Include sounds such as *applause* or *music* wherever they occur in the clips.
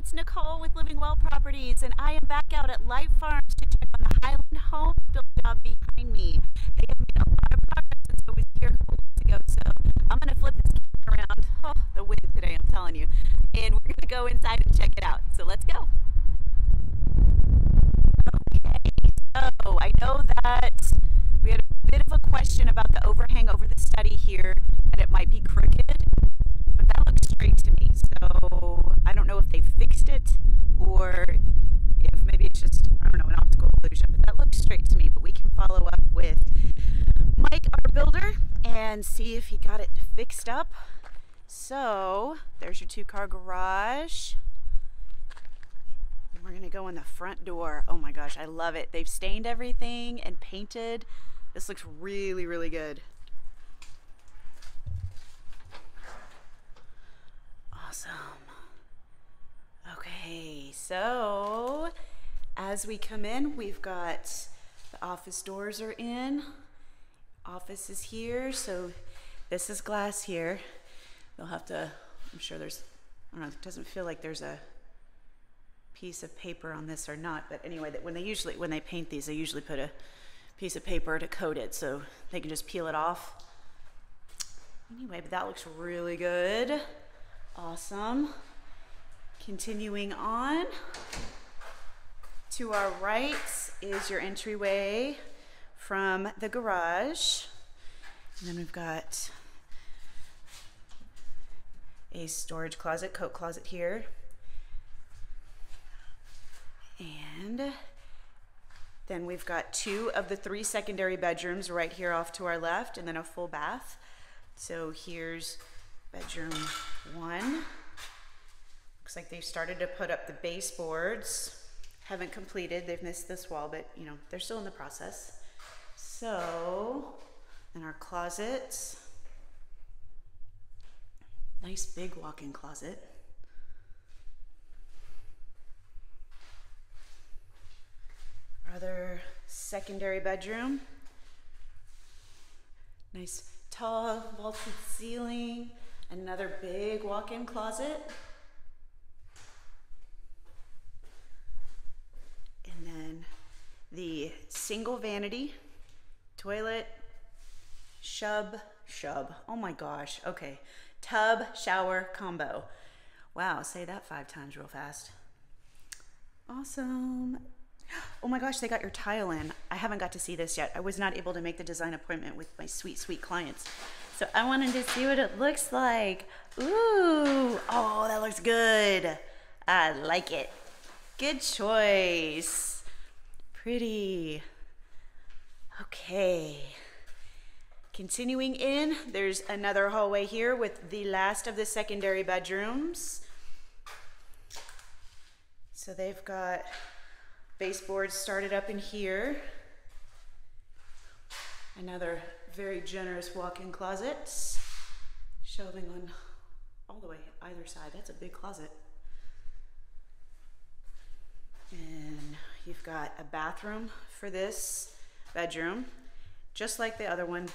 it's Nicole with Living Well Properties, and I am back out at Light Farms to check on the Highland Home build job behind me. They have made a lot of progress since I was here a couple weeks ago, so I'm going to flip this around. Oh, the wind today, I'm telling you. And we're going to go inside and check it out. So let's go. Okay, so I know that we had a bit of a question about the overhang over the study here, that it might be crooked, but that looks straight to me. So I don't know if they fixed it or if maybe it's just, I don't know, an optical illusion, but that looks straight to me. But we can follow up with Mike, our builder, and see if he got it fixed up. So there's your two car garage. We're gonna go in the front door. Oh my gosh, I love it. They've stained everything and painted. This looks really, really good. Awesome. So as we come in, we've got the office doors are in. Office is here, so this is glass here. They'll have to, I'm sure there's, I don't know, it doesn't feel like there's a piece of paper on this or not, but anyway, that when they usually, when they paint these, they usually put a piece of paper to coat it so they can just peel it off. Anyway, but that looks really good. Awesome. Continuing on. To our right is your entryway from the garage. And then we've got a storage closet, coat closet here. And then we've got two of the three secondary bedrooms right here off to our left, and then a full bath. So here's bedroom one. Looks like they've started to put up the baseboards. Haven't completed, they've missed this wall, but you know, they're still in the process. So, in our closets, nice big walk-in closet. Other secondary bedroom. Nice tall vaulted ceiling. Another big walk-in closet. And then the single vanity, toilet, shub, shub. Oh my gosh. Okay. Tub, shower, combo. Wow, say that five times real fast. Awesome. Oh my gosh, they got your tile in. I haven't got to see this yet. I was not able to make the design appointment with my sweet, sweet clients. So I wanted to see what it looks like. Ooh, oh, that looks good. I like it. Good choice. Pretty. Okay. Continuing in, there's another hallway here with the last of the secondary bedrooms. So they've got baseboards started up in here. Another very generous walk-in closet. Shelving on all the way either side. That's a big closet. And you've got a bathroom for this bedroom, just like the other one.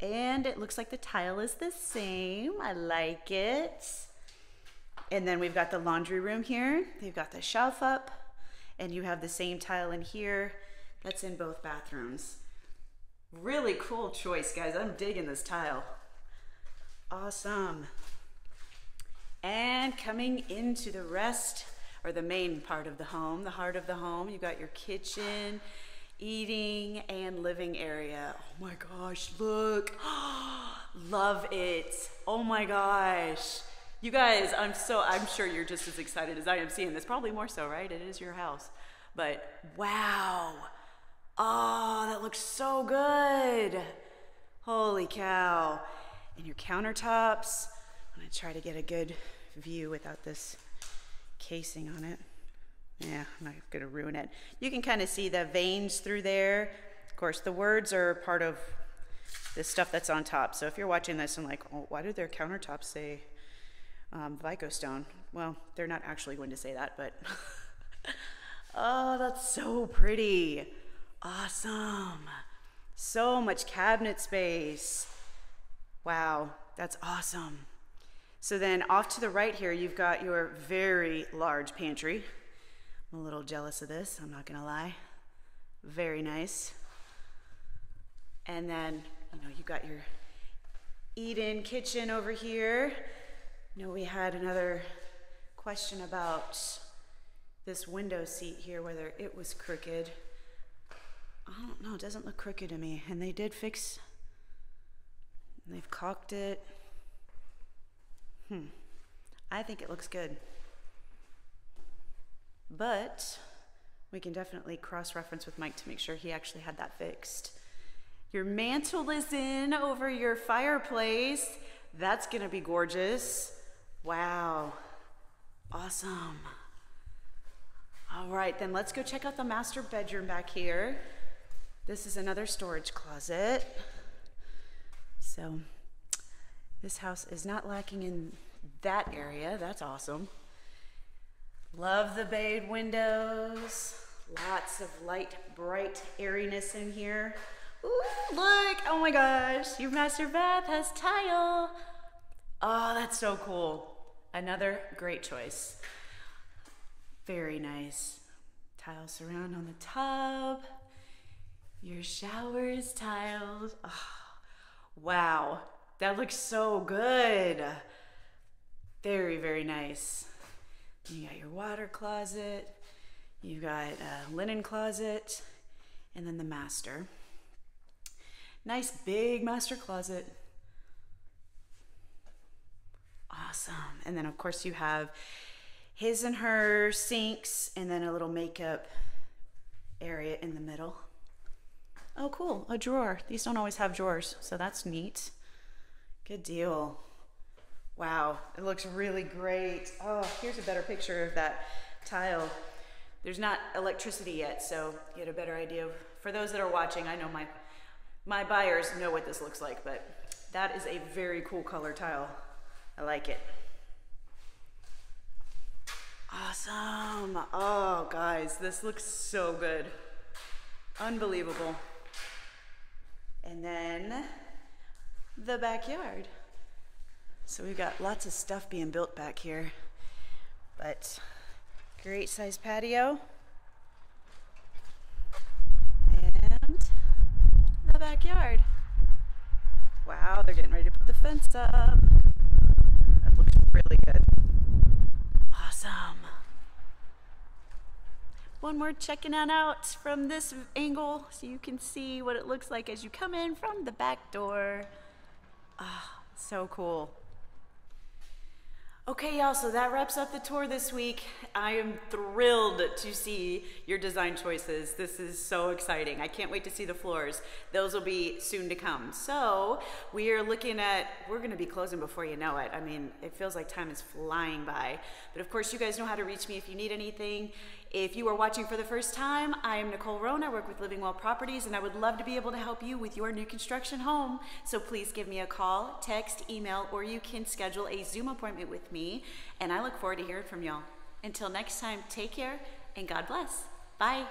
And it looks like the tile is the same. I like it. And then we've got the laundry room here. They've got the shelf up, and you have the same tile in here. That's in both bathrooms. Really cool choice, guys. I'm digging this tile. Awesome. And coming into the rest or the main part of the home, the heart of the home, you've got your kitchen, eating, and living area. Oh my gosh, look. *gasps* Love it. Oh my gosh. You guys, I'm so I'm sure you're just as excited as I am seeing this. Probably more so, right? It is your house. But wow. Oh, that looks so good. Holy cow. And your countertops. I'm gonna try to get a good view without this casing on it. Yeah, I'm not gonna ruin it. You can kind of see the veins through there. Of course, the words are part of the stuff that's on top. So if you're watching this and like, oh, why do their countertops say um, Vicostone? Well, they're not actually going to say that, but *laughs* oh, that's so pretty. Awesome. So much cabinet space. Wow, that's awesome. So then off to the right here, you've got your very large pantry. I'm a little jealous of this, I'm not gonna lie. Very nice. And then, you know, you got your eat-in kitchen over here. You know, we had another question about this window seat here, whether it was crooked. I don't know, it doesn't look crooked to me. And they did fix, they've caulked it. Hmm, I think it looks good. But we can definitely cross-reference with Mike to make sure he actually had that fixed. Your mantle is in over your fireplace. That's gonna be gorgeous. Wow, awesome. All right, then let's go check out the master bedroom back here. This is another storage closet. So this house is not lacking in that area. That's awesome. Love the bayed windows. Lots of light, bright airiness in here. Ooh, look, oh my gosh, your master bath has tile. Oh, that's so cool. Another great choice. Very nice. Tile surround on the tub. Your shower is tiled. Oh, wow, that looks so good. Very, very nice. You got your water closet. You got a linen closet, and then the master. Nice big master closet. Awesome. And then, of course, you have his and her sinks and then a little makeup area in the middle. Oh, cool, a drawer. These don't always have drawers, so that's neat. Good deal. Wow, it looks really great. Oh, here's a better picture of that tile. There's not electricity yet, so you get a better idea. For those that are watching, I know my, my buyers know what this looks like, but that is a very cool color tile. I like it. Awesome. Oh, guys, this looks so good. Unbelievable. And then the backyard. So we've got lots of stuff being built back here, but great size patio. And the backyard. Wow, they're getting ready to put the fence up. That looks really good. Awesome. One more checking that out from this angle so you can see what it looks like as you come in from the back door. Oh, so cool. Okay, y'all, so that wraps up the tour this week. I am thrilled to see your design choices. This is so exciting. I can't wait to see the floors. Those will be soon to come. So we are looking at, we're gonna be closing before you know it. I mean, it feels like time is flying by. But of course, you guys know how to reach me if you need anything. If you are watching for the first time, I am Nicole Roan. I work with Living Well Properties, and I would love to be able to help you with your new construction home. So please give me a call, text, email, or you can schedule a Zoom appointment with me, and I look forward to hearing from y'all. Until next time, take care and God bless. Bye.